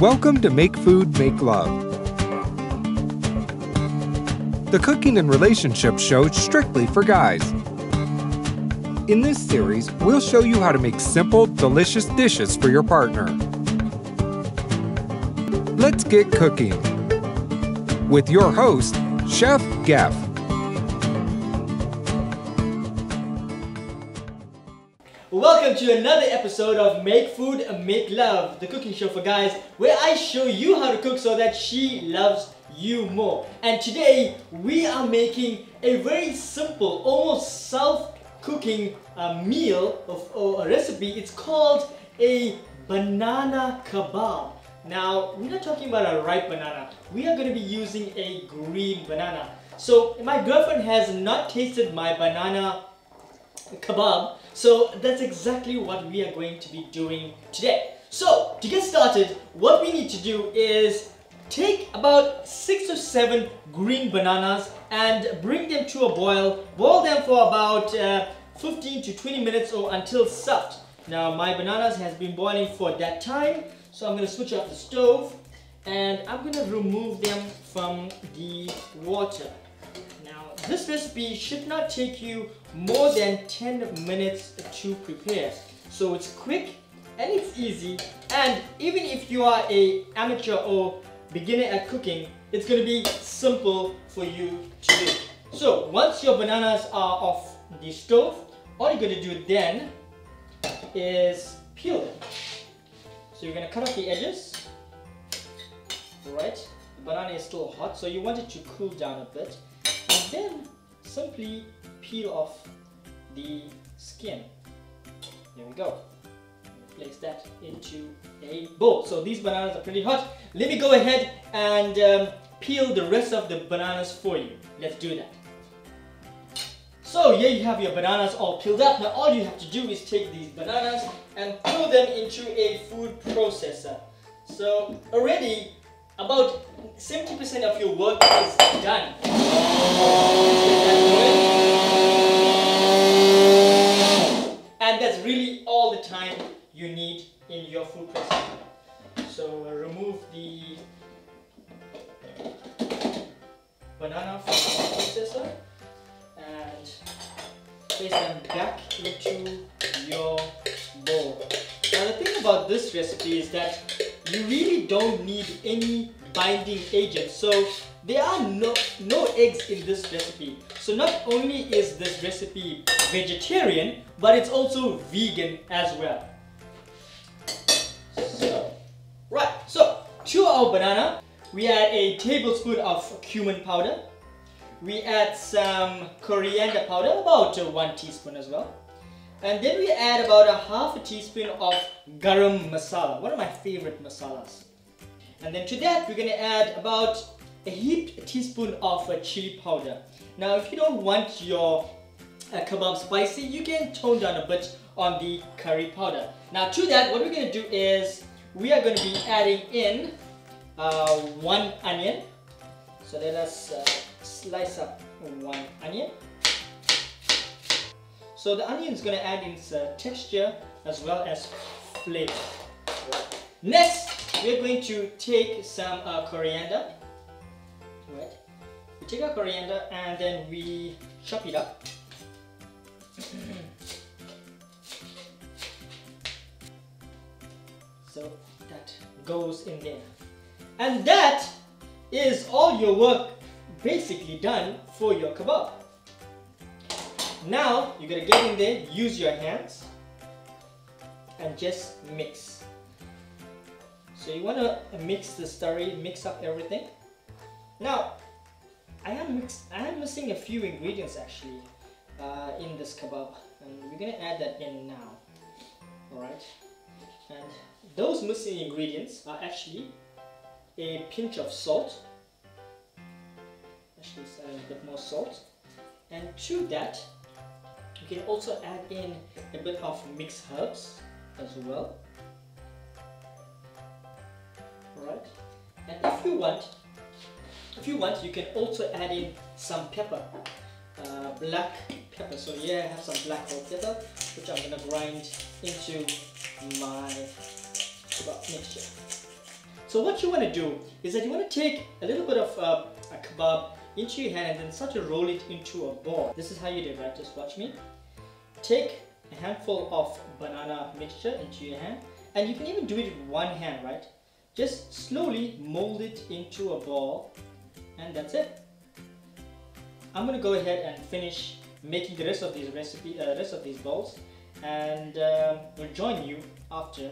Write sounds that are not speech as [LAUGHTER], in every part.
Welcome to Make Food, Make Love. The cooking and relationship show strictly for guys. In this series, we'll show you how to make simple, delicious dishes for your partner. Let's get cooking with your host, Chef Gef. To another episode of Make Food Make Love, the cooking show for guys, where I show you how to cook so that she loves you more. And today we are making a very simple, almost self-cooking uh, meal of, or a recipe. It's called a banana kebab. Now, we're not talking about a ripe banana. We are going to be using a green banana. So, my girlfriend has not tasted my banana kebab. So that's exactly what we are going to be doing today. So to get started, what we need to do is take about six or seven green bananas and bring them to a boil. Boil them for about uh, 15 to 20 minutes or until soft. Now my bananas has been boiling for that time. So I'm going to switch off the stove and I'm going to remove them from the water. This recipe should not take you more than 10 minutes to prepare. So it's quick and it's easy and even if you are a amateur or beginner at cooking, it's going to be simple for you to do. So once your bananas are off the stove, all you're going to do then is peel them. So you're going to cut off the edges. Alright, the banana is still hot so you want it to cool down a bit then simply peel off the skin. There we go. Place that into a bowl. So these bananas are pretty hot. Let me go ahead and um, peel the rest of the bananas for you. Let's do that. So here you have your bananas all peeled up. Now all you have to do is take these bananas and throw them into a food processor. So already about 70% of your work is done. And that's really all the time you need in your food processor. So uh, remove the banana from the processor and place them back into your bowl. Now the thing about this recipe is that you really don't need any binding agent. So there are no, no eggs in this recipe. So not only is this recipe vegetarian, but it's also vegan as well. So, right, so to our banana, we add a tablespoon of cumin powder. We add some coriander powder, about one teaspoon as well. And then we add about a half a teaspoon of garam masala, one of my favorite masalas. And then to that, we're gonna add about a heaped teaspoon of uh, chili powder. Now, if you don't want your uh, kebab spicy, you can tone down a bit on the curry powder. Now, to that, what we're gonna do is we are gonna be adding in uh, one onion. So let us uh, slice up one onion. So the onion is going to add its uh, texture as well as flavor. Next, we're going to take some uh, coriander. Right. We take our coriander and then we chop it up. [CLEARS THROAT] so that goes in there. And that is all your work basically done for your kebab. Now, you're gonna get in there, use your hands, and just mix. So you wanna mix the story, mix up everything. Now, I am mix, I am missing a few ingredients actually uh, in this kebab, and we're gonna add that in now. All right, and those missing ingredients are actually a pinch of salt. Actually, a bit more salt, and to that you can also add in a bit of mixed herbs as well. Alright, and if you want, if you want, you can also add in some pepper, uh, black pepper. So yeah, I have some black pepper, which I'm gonna grind into my kebab mixture. So what you want to do is that you want to take a little bit of uh, a kebab into your hand and then start to roll it into a ball. This is how you do it, right? Just watch me. Take a handful of banana mixture into your hand and you can even do it with one hand, right? Just slowly mold it into a ball and that's it. I'm gonna go ahead and finish making the rest of these recipe, uh, rest of these balls and uh, we'll join you after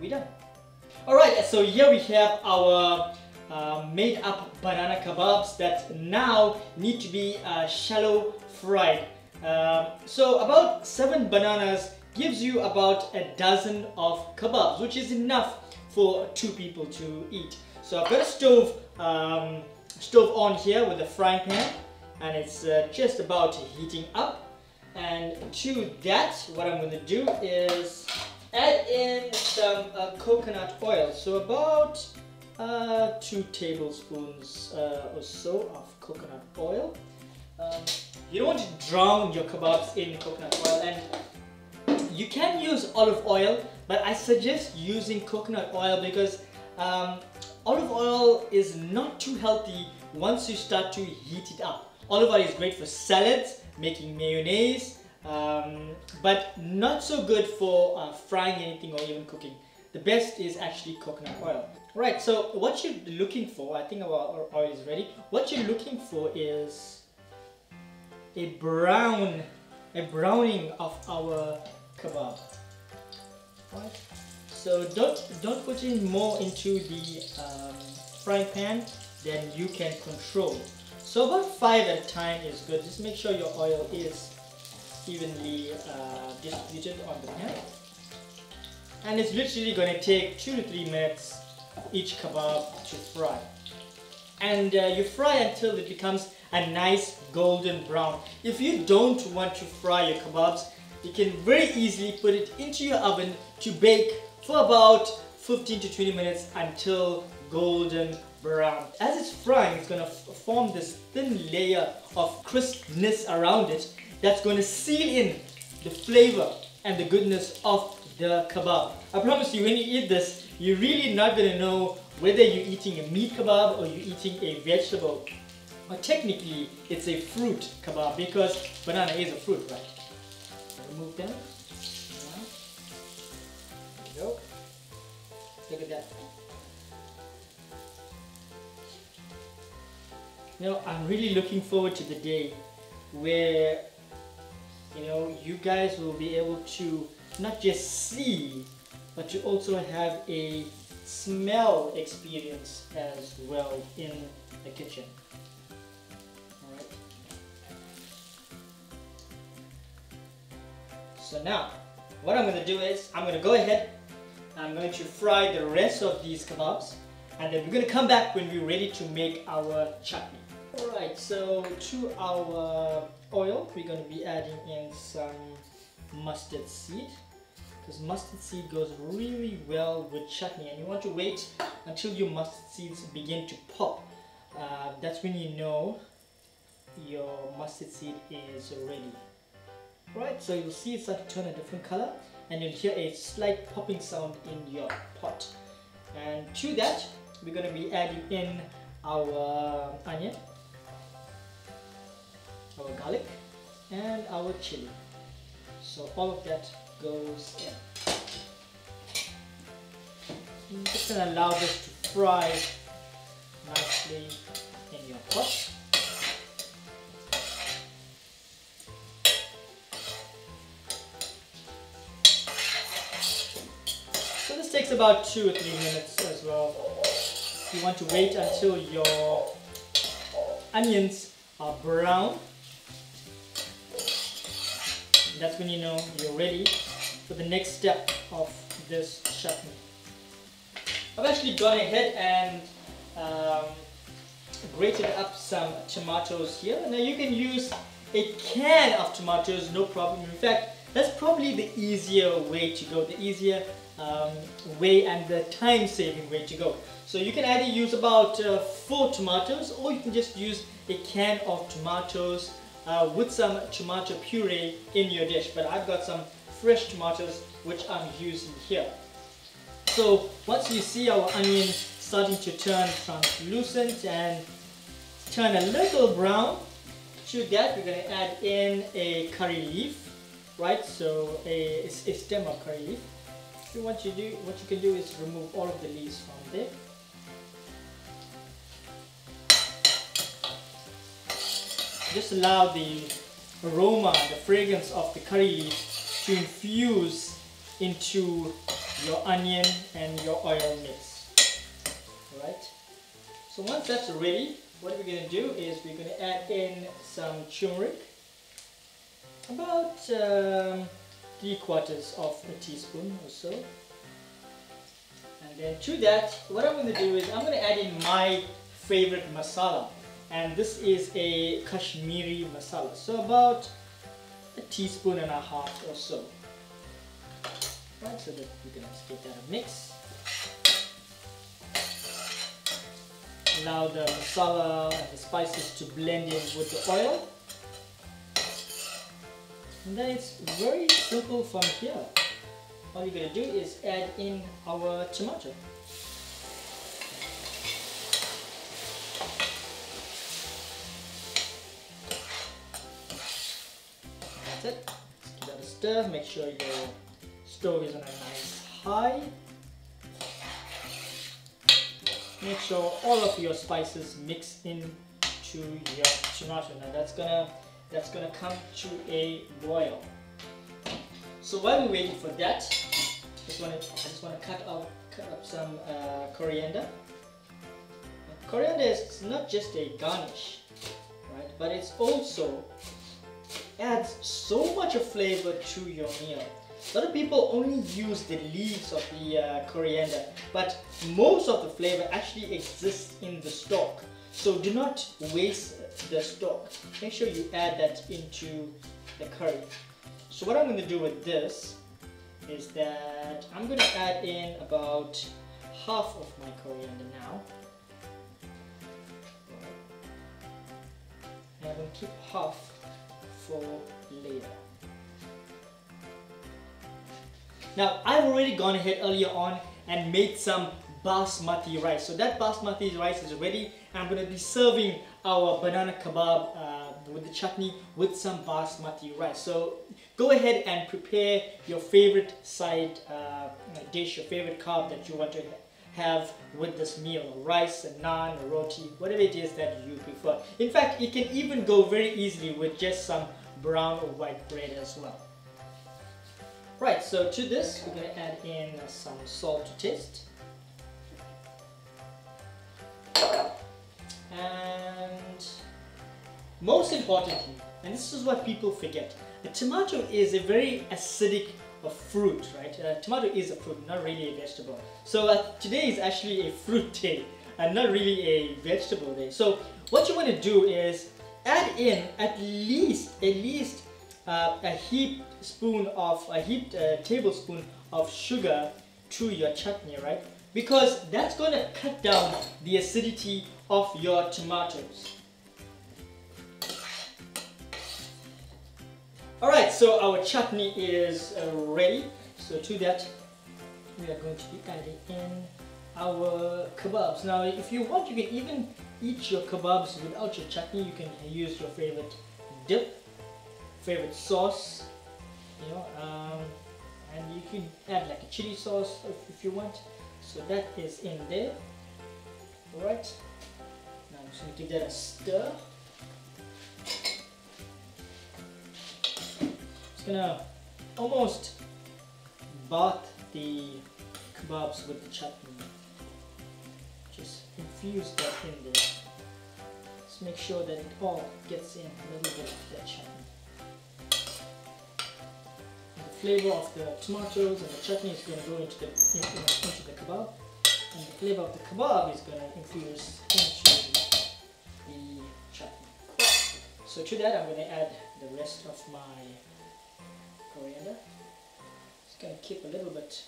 we're done. Alright, so here we have our uh, made up banana kebabs that now need to be uh, shallow fried. Uh, so about 7 bananas gives you about a dozen of kebabs which is enough for two people to eat. So I've got a stove, um, stove on here with a frying pan and it's uh, just about heating up and to that what I'm going to do is add in some uh, coconut oil so about uh, two tablespoons uh, or so of coconut oil um, you don't want to drown your kebabs in coconut oil and you can use olive oil but I suggest using coconut oil because um, olive oil is not too healthy once you start to heat it up olive oil is great for salads making mayonnaise um, but not so good for uh, frying anything or even cooking. The best is actually coconut oil. Right, so what you're looking for, I think our oil is ready. What you're looking for is a brown, a browning of our kebab. Right. So don't don't put in more into the um, frying pan than you can control. So about five at a time is good. Just make sure your oil is evenly uh, distributed on the pan. And it's literally to take 2 to 3 minutes each kebab to fry. And uh, you fry until it becomes a nice golden brown. If you don't want to fry your kebabs, you can very easily put it into your oven to bake for about 15 to 20 minutes until golden brown. As it's frying, it's to form this thin layer of crispness around it that's to seal in the flavor and the goodness of the kebab. I promise you when you eat this, you're really not to know whether you're eating a meat kebab or you're eating a vegetable. But technically, it's a fruit kebab because banana is a fruit, right? Remove them. Look at that. Now, I'm really looking forward to the day where you know you guys will be able to not just see but you also have a smell experience as well in the kitchen. Alright. So now what I'm gonna do is I'm gonna go ahead and I'm going to fry the rest of these kebabs and then we're going to come back when we're ready to make our chutney. Alright, so to our oil, we're going to be adding in some mustard seed because mustard seed goes really well with chutney and you want to wait until your mustard seeds begin to pop. Uh, that's when you know your mustard seed is ready. Right, so you'll see it start to turn a different color and you'll hear a slight popping sound in your pot. And to that, we're going to be adding in our onion our garlic and our chili. So all of that goes in. I'm just gonna allow this to fry nicely in your pot. So this takes about two or three minutes as well. You want to wait until your onions are brown that's when you know you're ready for the next step of this chutney. I've actually gone ahead and um, grated up some tomatoes here. Now you can use a can of tomatoes, no problem. In fact, that's probably the easier way to go, the easier um, way and the time-saving way to go. So you can either use about uh, four tomatoes or you can just use a can of tomatoes uh, with some tomato puree in your dish. But I've got some fresh tomatoes which I'm using here. So once you see our onion starting to turn translucent and turn a little brown. To that, we're going to add in a curry leaf, right? So a, a stem of curry leaf. So what you do, what you can do is remove all of the leaves from there. Just allow the aroma, the fragrance of the curry leaf to infuse into your onion and your oil mix. Alright? So once that's ready, what we're going to do is we're going to add in some turmeric. About um, three quarters of a teaspoon or so. And then to that, what I'm going to do is I'm going to add in my favorite masala. And this is a Kashmiri masala. So about a teaspoon and a half or so. Right, so that you can get that a mix. Allow the masala and the spices to blend in with the oil. And then it's very simple from here. All you're gonna do is add in our tomato. Make sure your stove is on a nice high. Make sure all of your spices mix into your tomato. Now that's gonna that's gonna come to a boil. So while we're waiting for that, just wanna, I just want to cut out cut up some uh, coriander. Coriander is not just a garnish, right? But it's also adds so much of flavor to your meal. A lot of people only use the leaves of the uh, coriander, but most of the flavor actually exists in the stalk. So do not waste the stalk. Make sure you add that into the curry. So what I'm going to do with this is that I'm going to add in about half of my coriander now. And I'm going to keep half for later. Now I've already gone ahead earlier on and made some basmati rice. So that basmati rice is ready and I'm going to be serving our banana kebab uh, with the chutney with some basmati rice. So go ahead and prepare your favorite side uh, dish, your favorite carb that you want to have with this meal. Rice, naan, roti, whatever it is that you prefer. In fact, it can even go very easily with just some brown or white bread as well. Right, so to this, we're going to add in some salt to taste. And most importantly, and this is what people forget, a tomato is a very acidic fruit, right? Uh, tomato is a fruit, not really a vegetable. So uh, today is actually a fruit day and not really a vegetable day. So what you want to do is add in at least, at least uh, a heaped spoon of, a heaped uh, tablespoon of sugar to your chutney, right? Because that's going to cut down the acidity of your tomatoes. Alright, so our chutney is uh, ready. So to that, we are going to be adding in our kebabs. Now, if you want, you can even eat your kebabs without your chutney. You can use your favorite dip favorite sauce, you know, um, and you can add like a chili sauce if, if you want. So that is in there. Alright, now I'm just going to give that a stir. Just gonna almost bath the kebabs with the chutney. Just infuse that in there. Just make sure that it all gets in a little bit of that chutney The flavor of the tomatoes and the chutney is going to go into the, into, into the kebab. And the flavor of the kebab is going to infuse into the chutney. So to that I'm going to add the rest of my coriander. Just going to keep a little bit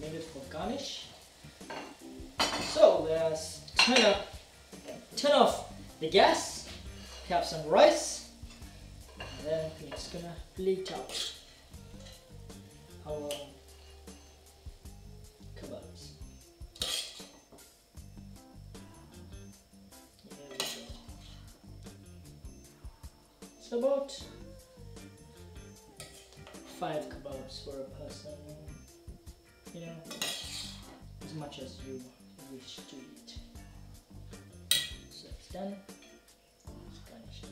maybe for garnish. So let's turn off, turn off the gas, have some rice, and then it's gonna bleed out our kebabs. There we go. It's about five kebabs for a person, you know, as much as you want to eat. So it's done. Garnish it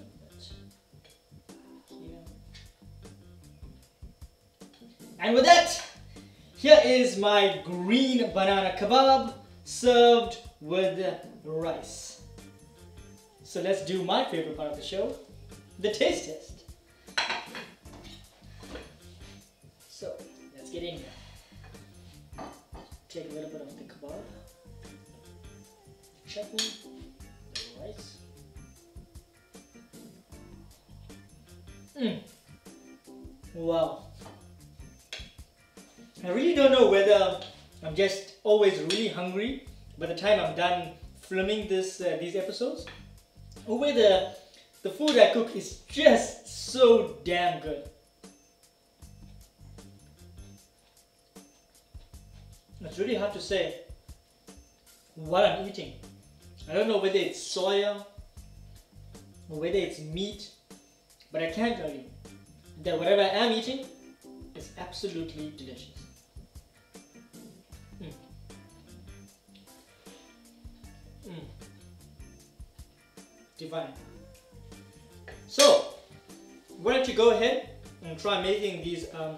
here. And with that, here is my green banana kebab served with rice. So let's do my favorite part of the show, the taste test. So let's get in here. Take a little bit of the kebab, chutney, rice. Mmm. Wow. I really don't know whether I'm just always really hungry by the time I'm done filming this uh, these episodes, or whether the food I cook is just so damn good. It's really hard to say what I'm eating. I don't know whether it's soya or whether it's meat, but I can tell you that whatever I am eating is absolutely delicious. Mm. Mm. Divine. So, why don't you go ahead and try making these um,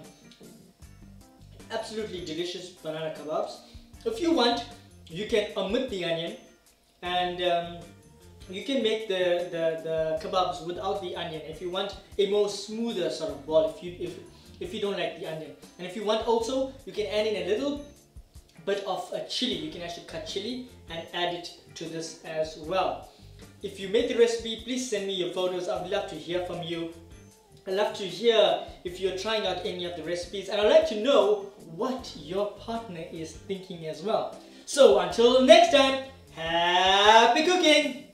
absolutely delicious banana kebabs. If you want, you can omit the onion and um, you can make the, the, the kebabs without the onion. If you want a more smoother sort of ball if you if, if you don't like the onion. And if you want also you can add in a little bit of a chili. You can actually cut chili and add it to this as well. If you made the recipe please send me your photos. I'd love to hear from you. I'd love to hear if you're trying out any of the recipes. And I'd like to know what your partner is thinking as well. So until next time Happy cooking!